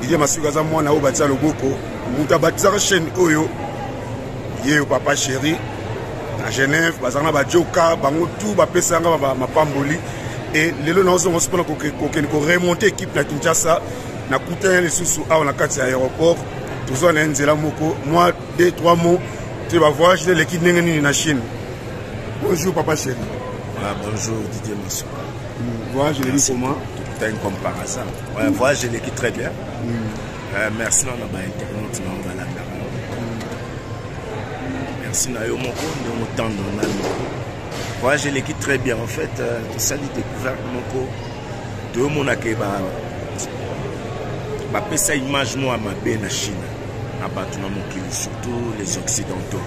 Didier Masuka aza mwana oyo batia loboko moto abatisaka chaîne oyo yeyo papa chéri na Genève bazalaka na bajoka bango tout bapesa yanga mapamboli e lelo naozonga osi mpona kokende koremonte ekipe na Kinshasa nakutana lisusu awa na kati ya aéroport tozwa na ye nzela moko mwa 2 3 mots te bavoyage nde eleki ndenge nini na chine bonjour papa chéri ah, bonjour didier maso hmm, voyage eleki comment Time comme par hasard. Ouais, mm. Voyage eleki très bien. Mm. Euh, merci na ba internautes na ngala. Merci na yo moko ndongo tando na yo. Voyage eleki très bien en fait euh, tosali découverte moko toyomonaka ba bapesa image moko ya mabe na chine na bato na mokili surtout les occidentaux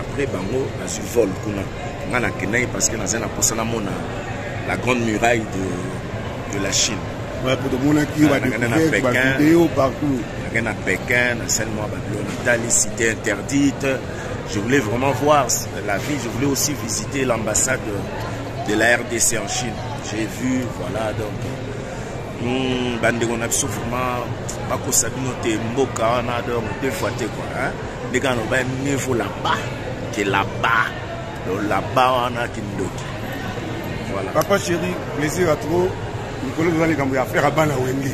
après bango nazwi vol kuna ngai nakendaki parce que nazali na mposa namona la grande muraille de, de la chine nakende na pékin nakende na pékin nasali mwa babilo natali cité interdite je voulais vraiment voir la vie je voulais aussi visiter l'ambassade de la rdc en chine j'ai vu voilà donc Hmm, bandeko na biso vraiment bakosa bino te mboka wana donc deux fois te kua nde kaka loba niveau laba ke laba lolaba wana kindoki voilà papa chéri plaisir ya trop mikolo toza likambo ya affaire ya bana wenge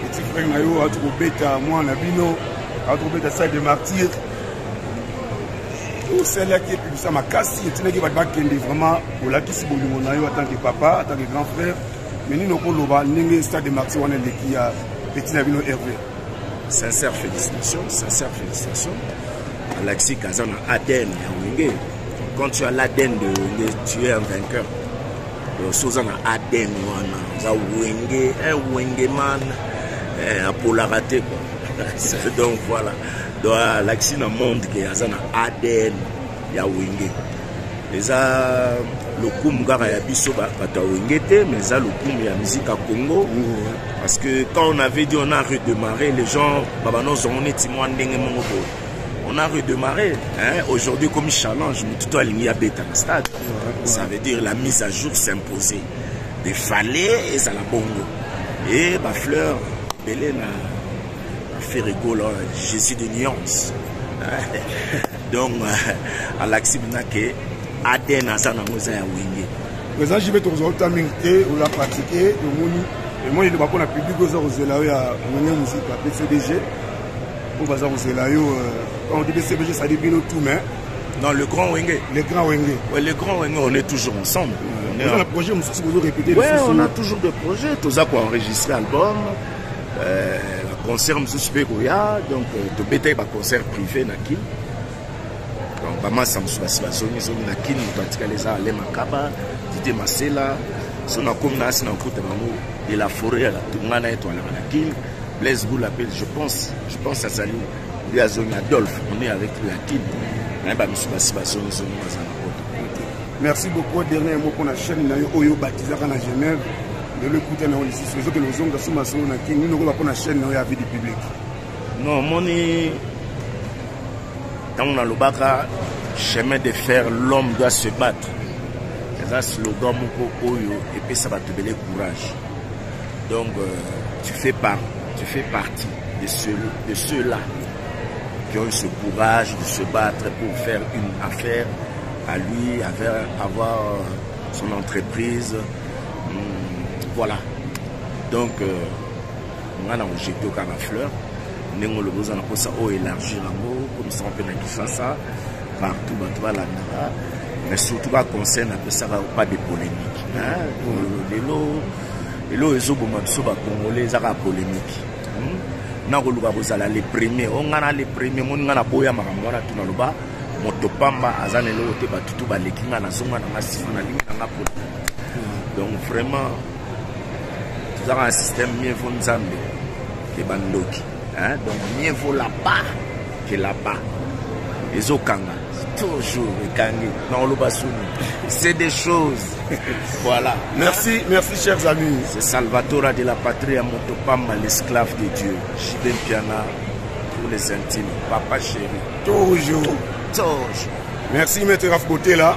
petit frère na yo auti kobeta mwana bino auti kobeta salle de martyr osalaki epibisa makasi etinaki bato bakende vraiment olakisi bolingo na yo atanke papa atanke grand frère mais nini okoloba ndenge stade de marti wana eleki ya petit na bino herve sincère félicitation sincère félicitation alakisi kaza na adn ya wenge quand tu as l'adn de wenge tu es un vainqueur so oza na adn wana oza wenge un wengeman eh, apolaka te kua donc voilà donc alakisi na monde ke aza na adn ya wenge eza lokumu kaka ya biso bato ya wenge te mais eza lokumu ya mizika congo parce que quand on avait dit on a redémarré les gens babana ozongo neti mwa ndenge moko boye on a redémarré hein? aujourd'hui comme challenge motu to alingi abeta na stade ça veut dire la mise à jour s'imposer de fallait ezala bongo e bafleur ebele na ferregola jésus de nuance donc alakisi mpenza ke adn aza nango eza ya wenge président jibe tokozwa ota mingi te ola pratike tomoni emoni eloba mpo na publike oza kozela yo ya wenge muzika mpe cdg mpo baza kozela yo quand on dit cbg ça dit bino tout mais non le grand wenge le grand wenge ouais, le grand wenge on est toujours ensemble ouais. on est en... projet mosusu bozo répété ouais, on a toujours des projets toza koenregistre album euh, concert mosusu mpe koya donc euh, tobetaki baconcert privé na kin donc bamasa mosusu basi bazongizongi na kin moto atikali eza ale makaba dide masela so nakomi na asi nakokuta bango de la forêt ya latonga na etwalaka na kin blaise boula mpe je pense je pense azali nde azongi adolphe on est avec lui ya kin naye bamisusu basi bazongizongi baza na poto merci beaucoup dernier mot mpona chaîne na yo oyo obatizaka na genève lelo ekuta na yo lisusu ozokende kozonga suma solo na king nini okoba mpo na chaîne na yo ya vie du public non omoni ntango nalobaka chemin de fer l'homme doit se battre eza slogan moko oyo epesa bato ebele courage donc euh, tu fais par tu fais partie de ceux de ceux là qui ont eu ce courage de se battre pour faire une affaire à lui, à faire, avoir euh, son entreprise, voilà donc euh, nga na ojete oka na fleur ndenge olobi oza na mposa oyo élargir yango komisango mpe na kisasa partout bato balandaka mais surtout baconseil napesaka pas de polémique lelo lelo ezoboma biso bacongolais eza kaka polémique hmm? nakoluka kozala le premier o ngai na le premier moni ngai naboya makambo wana tu naloba moto pamba aza na eloko te batutu baleki ngai nazonga na ngai nsima nalingi na ngai donc vraiment toza na système mieux vaut nzambe ke bandoki donc mieux vaut là-bas ke là-bas ezokanga toujours ekangi na oloba soni c'est des choses voilà merci merci chers amis c'est salvatora de la patrie à motopamba l'esclave de dieu jibin piana pour les intimes papa chéri toujours toujours merci maître raf là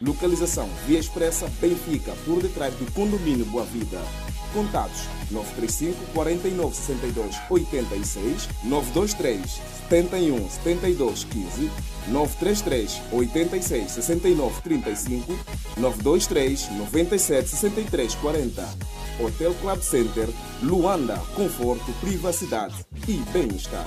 Localização Via Expressa Benfica, por detrás do condomínio Boa Vida. Contatos 935 49 62 86 923 71 72 15 933 86 69 35 923 97 63 40 Hotel Club Center Luanda Conforto, Privacidade e Bem-Estar